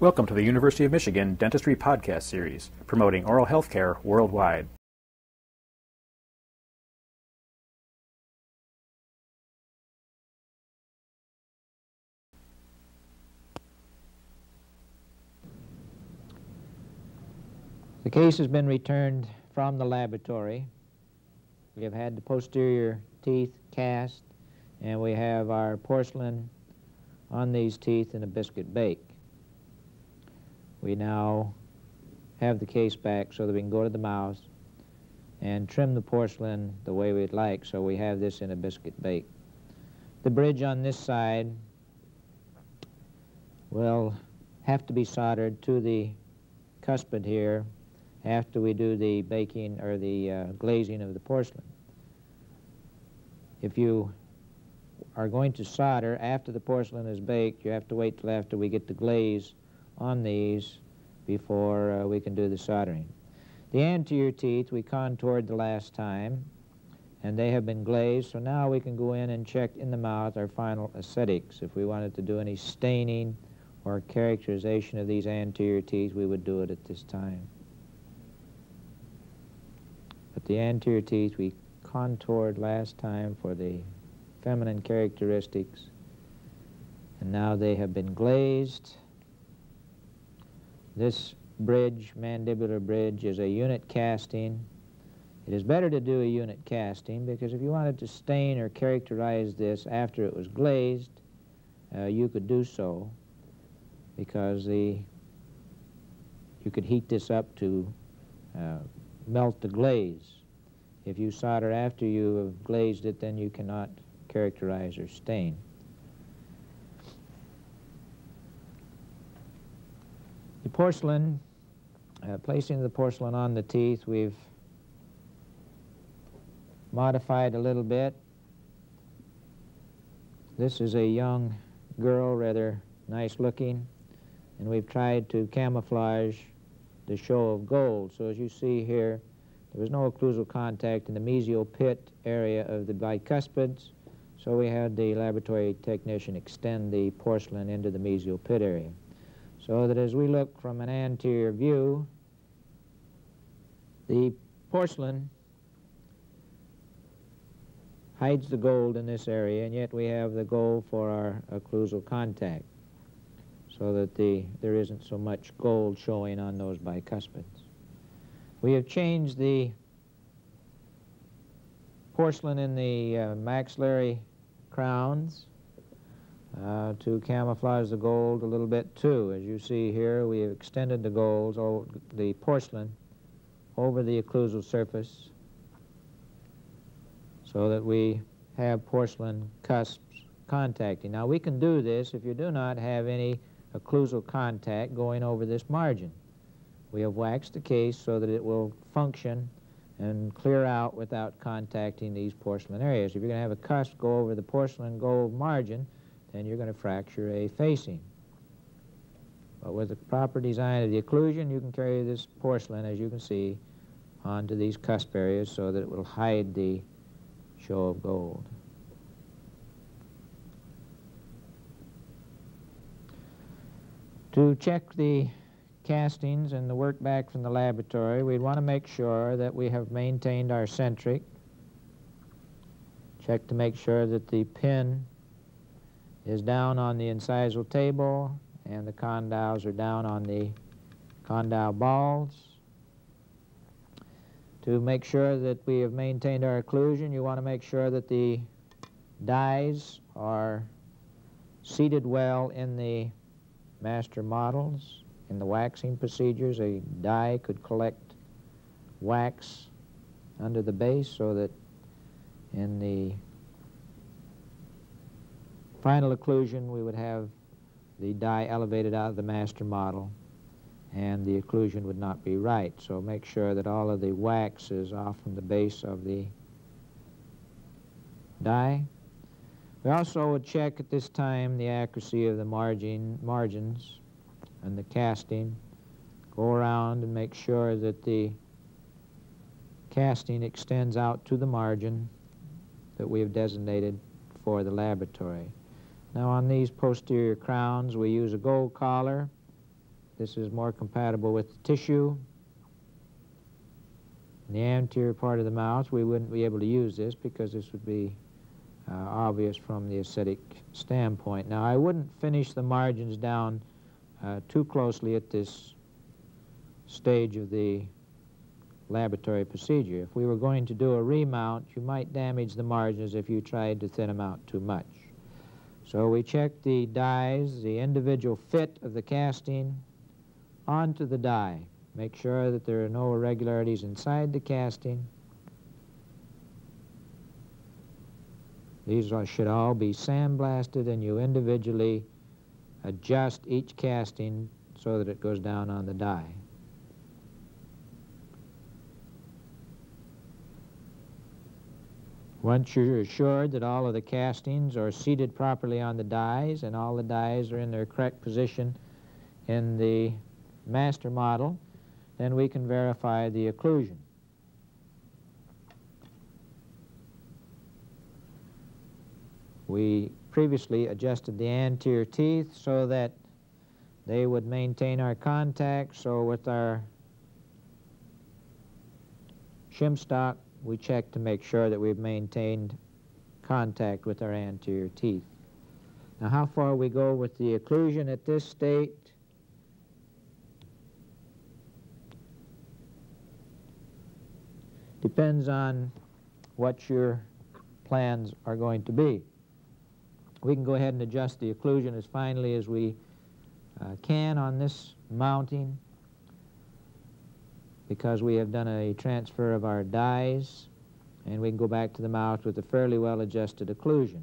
Welcome to the University of Michigan Dentistry Podcast Series, promoting oral health care worldwide. The case has been returned from the laboratory. We have had the posterior teeth cast, and we have our porcelain on these teeth in a biscuit bake. We now have the case back so that we can go to the mouth and trim the porcelain the way we'd like, so we have this in a biscuit bake. The bridge on this side will have to be soldered to the cuspid here after we do the baking or the uh, glazing of the porcelain. If you are going to solder after the porcelain is baked, you have to wait till after we get the glaze on these before uh, we can do the soldering. The anterior teeth we contoured the last time, and they have been glazed, so now we can go in and check in the mouth our final aesthetics. If we wanted to do any staining or characterization of these anterior teeth, we would do it at this time. But the anterior teeth we contoured last time for the feminine characteristics, and now they have been glazed. This bridge, mandibular bridge, is a unit casting. It is better to do a unit casting because if you wanted to stain or characterize this after it was glazed, uh, you could do so because the you could heat this up to uh, melt the glaze. If you solder after you have glazed it, then you cannot characterize or stain. The porcelain, uh, placing the porcelain on the teeth, we've modified a little bit. This is a young girl, rather nice looking, and we've tried to camouflage the show of gold. So as you see here, there was no occlusal contact in the mesial pit area of the bicuspids, so we had the laboratory technician extend the porcelain into the mesial pit area. So that as we look from an anterior view, the porcelain hides the gold in this area, and yet we have the gold for our occlusal contact, so that the, there isn't so much gold showing on those bicuspids. We have changed the porcelain in the uh, maxillary crowns uh, to camouflage the gold a little bit too. As you see here, we have extended the gold, the porcelain, over the occlusal surface so that we have porcelain cusps contacting. Now we can do this if you do not have any occlusal contact going over this margin. We have waxed the case so that it will function and clear out without contacting these porcelain areas. If you're going to have a cusp go over the porcelain gold margin, then you're going to fracture a facing. But with the proper design of the occlusion, you can carry this porcelain, as you can see, onto these cusp areas so that it will hide the show of gold. To check the castings and the work back from the laboratory, we'd want to make sure that we have maintained our centric. Check to make sure that the pin is down on the incisal table and the condyles are down on the condyle balls. To make sure that we have maintained our occlusion, you want to make sure that the dies are seated well in the master models. In the waxing procedures, a die could collect wax under the base so that in the final occlusion we would have the die elevated out of the master model and the occlusion would not be right. So make sure that all of the wax is off from the base of the die. We also would check at this time the accuracy of the margin, margins and the casting, go around and make sure that the casting extends out to the margin that we have designated for the laboratory. Now on these posterior crowns we use a gold collar This is more compatible with the tissue. In the anterior part of the mouth, we wouldn't be able to use this because this would be uh, obvious from the aesthetic standpoint. Now, I wouldn't finish the margins down uh, too closely at this stage of the laboratory procedure. If we were going to do a remount, you might damage the margins if you tried to thin them out too much. So we check the dies, the individual fit of the casting onto the die. Make sure that there are no irregularities inside the casting. These are, should all be sandblasted and you individually adjust each casting so that it goes down on the die. Once you're assured that all of the castings are seated properly on the dies and all the dies are in their correct position in the master model, then we can verify the occlusion. We previously adjusted the anterior teeth so that they would maintain our contact. So with our shim stock, we check to make sure that we've maintained contact with our anterior teeth. Now how far we go with the occlusion at this state depends on what your plans are going to be. We can go ahead and adjust the occlusion as finely as we uh, can on this mounting because we have done a transfer of our dies and we can go back to the mouth with a fairly well adjusted occlusion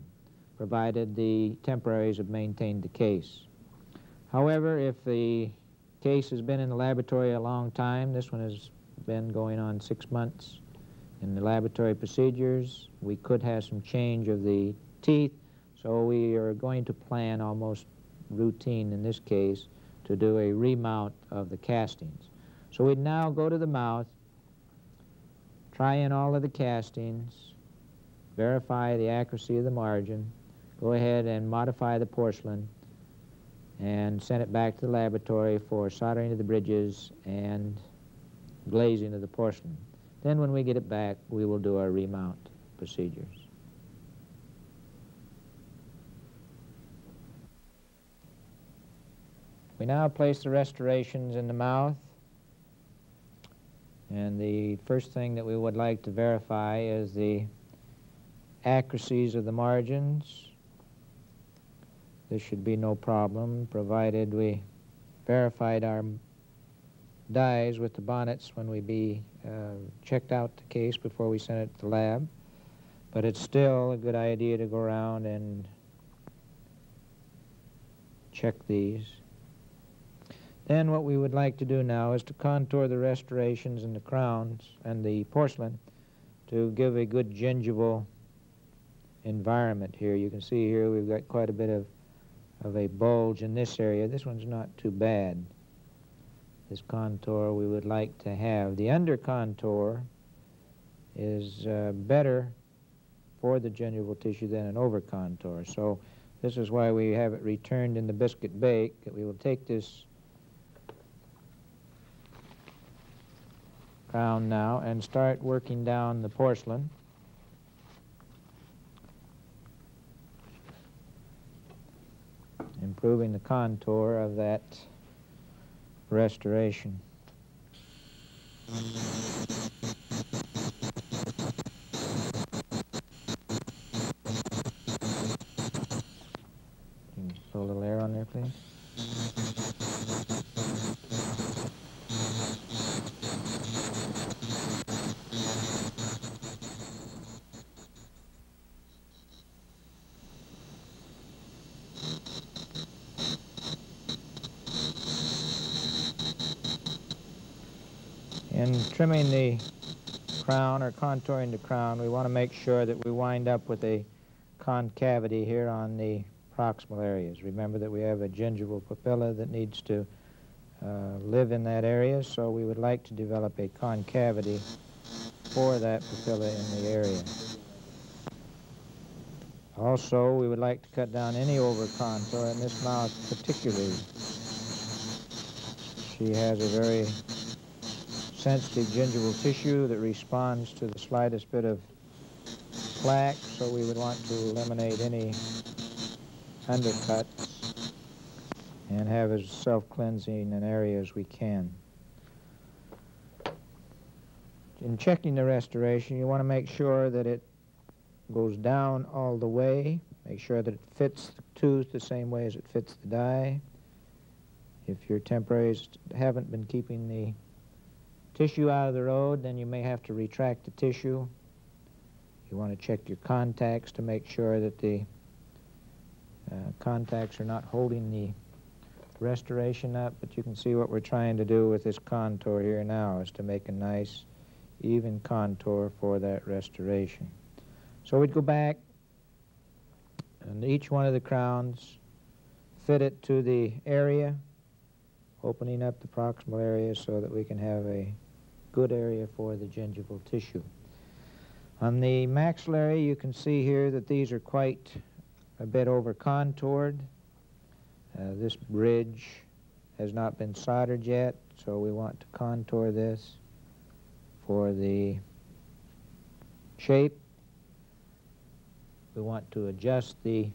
provided the temporaries have maintained the case. However, if the case has been in the laboratory a long time, this one has been going on six months in the laboratory procedures, we could have some change of the teeth, so we are going to plan almost routine in this case to do a remount of the castings. So we now go to the mouth, try in all of the castings, verify the accuracy of the margin, go ahead and modify the porcelain, and send it back to the laboratory for soldering of the bridges and glazing of the porcelain. Then when we get it back, we will do our remount procedures. We now place the restorations in the mouth and the first thing that we would like to verify is the accuracies of the margins. This should be no problem, provided we verified our dies with the bonnets when we be uh, checked out the case before we sent it to the lab. But it's still a good idea to go around and check these. Then what we would like to do now is to contour the restorations and the crowns and the porcelain to give a good gingival environment here. You can see here we've got quite a bit of, of a bulge in this area. This one's not too bad. This contour we would like to have. The under contour is uh, better for the gingival tissue than an over contour. So this is why we have it returned in the biscuit bake. We will take this crown now and start working down the porcelain. Improving the contour of that restoration. Can you throw a little air on there, please? In trimming the crown or contouring the crown, we want to make sure that we wind up with a concavity here on the proximal areas. Remember that we have a gingival papilla that needs to uh, live in that area, so we would like to develop a concavity for that papilla in the area. Also, we would like to cut down any over contour in this mouth particularly. She has a very sensitive gingival tissue that responds to the slightest bit of plaque, so we would want to eliminate any undercuts and have as self-cleansing an area as we can. In checking the restoration, you want to make sure that it goes down all the way. Make sure that it fits the tooth the same way as it fits the die. If your temporaries haven't been keeping the tissue out of the road, then you may have to retract the tissue. You want to check your contacts to make sure that the uh, contacts are not holding the restoration up, but you can see what we're trying to do with this contour here now is to make a nice even contour for that restoration. So we'd go back and each one of the crowns fit it to the area, opening up the proximal area so that we can have a good area for the gingival tissue. On the maxillary, you can see here that these are quite a bit over contoured. Uh, this bridge has not been soldered yet, so we want to contour this for the shape. We want to adjust the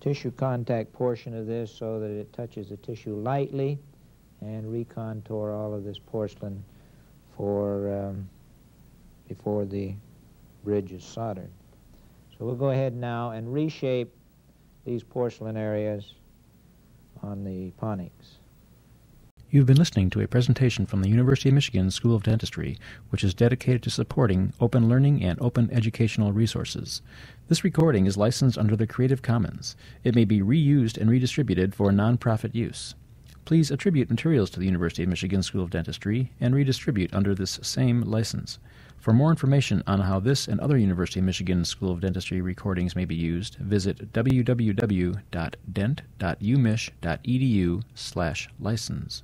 tissue contact portion of this so that it touches the tissue lightly and recontour all of this porcelain for um, before the bridge is soldered. So we'll go ahead now and reshape these porcelain areas on the Pontics. You've been listening to a presentation from the University of Michigan School of Dentistry, which is dedicated to supporting open learning and open educational resources. This recording is licensed under the Creative Commons. It may be reused and redistributed for nonprofit use. Please attribute materials to the University of Michigan School of Dentistry and redistribute under this same license. For more information on how this and other University of Michigan School of Dentistry recordings may be used, visit www.dent.umich.edu/license.